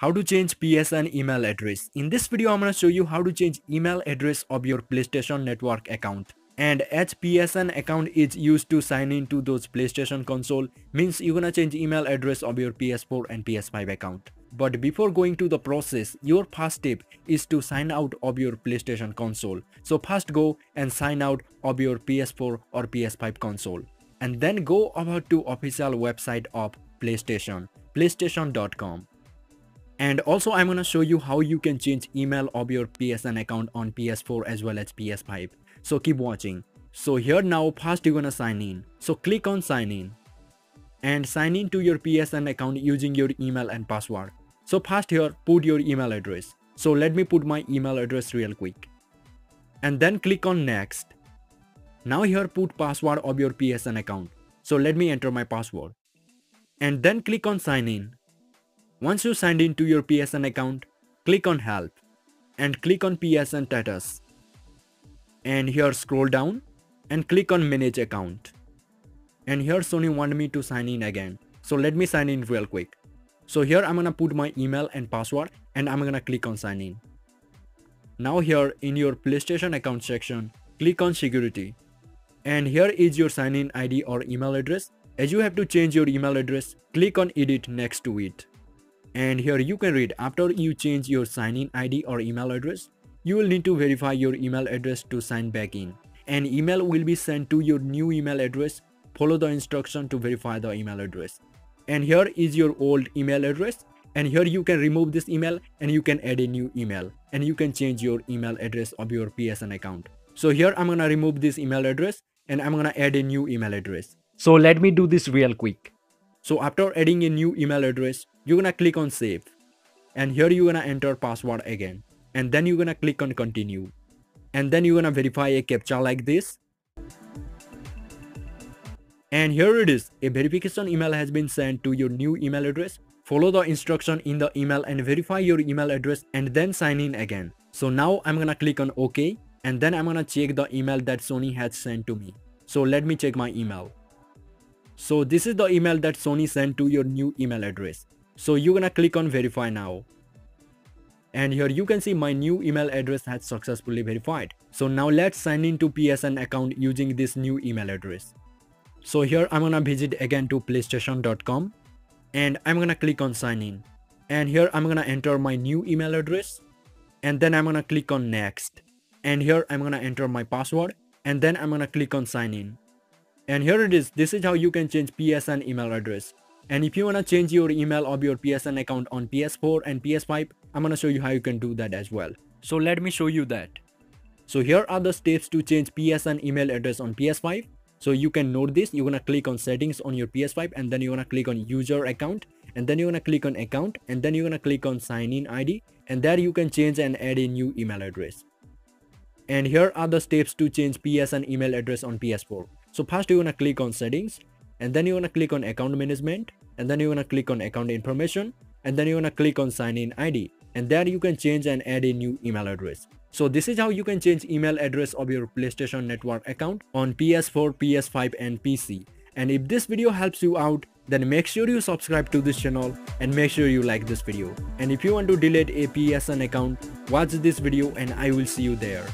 How to change PSN email address. In this video, I'm going to show you how to change email address of your PlayStation Network account. And as PSN account is used to sign into those PlayStation console, means you're gonna change email address of your PS4 and PS5 account. But before going to the process, your first step is to sign out of your PlayStation console. So first go and sign out of your PS4 or PS5 console. And then go over to official website of PlayStation, playstation.com and also I'm gonna show you how you can change email of your PSN account on PS4 as well as PS5. So keep watching. So here now first you're gonna sign in. So click on sign in and sign in to your PSN account using your email and password. So first here put your email address. So let me put my email address real quick. And then click on next. Now here put password of your PSN account. So let me enter my password. And then click on sign in once you signed into your PSN account, click on help and click on PSN status. And here scroll down and click on manage account. And here Sony want me to sign in again. So let me sign in real quick. So here I'm gonna put my email and password and I'm gonna click on sign in. Now here in your PlayStation account section, click on security. And here is your sign in ID or email address. As you have to change your email address, click on edit next to it and here you can read after you change your sign-in ID or email address, you will need to verify your email address to sign back in. An email will be sent to your new email address. Follow the instruction to verify the email address. And here is your old email address. And here you can remove this email and you can add a new email. And you can change your email address of your PSN account. So here I'm gonna remove this email address and I'm gonna add a new email address. So let me do this real quick. So after adding a new email address, you're gonna click on save. And here you're gonna enter password again. And then you're gonna click on continue. And then you're gonna verify a captcha like this. And here it is. A verification email has been sent to your new email address. Follow the instruction in the email and verify your email address and then sign in again. So now i'm gonna click on ok. And then i'm gonna check the email that sony has sent to me. So let me check my email. So this is the email that sony sent to your new email address so you're gonna click on verify now. And here you can see my new email address has successfully verified. So now let's sign into PSN account using this new email address. So here I'm gonna visit again to playstation.com and I'm gonna click on sign in. And here I'm gonna enter my new email address and then I'm gonna click on next. And here I'm gonna enter my password and then I'm gonna click on sign in. And here it is. This is how you can change PSN email address. And if you wanna change your email of your PSN account on PS4 and PS5, I'm gonna show you how you can do that as well. So let me show you that. So here are the steps to change PSN email address on PS5. So you can note this, you're gonna click on settings on your PS5 and then you're gonna click on user account and then you're gonna click on account and then you're gonna click on sign in ID and there you can change and add a new email address. And here are the steps to change PSN email address on PS4. So first you're gonna click on settings and then you're gonna click on account management and then you're gonna click on account information and then you're gonna click on sign in ID and there you can change and add a new email address. So this is how you can change email address of your PlayStation Network account on PS4, PS5 and PC. And if this video helps you out, then make sure you subscribe to this channel and make sure you like this video. And if you want to delete a PSN account, watch this video and I will see you there.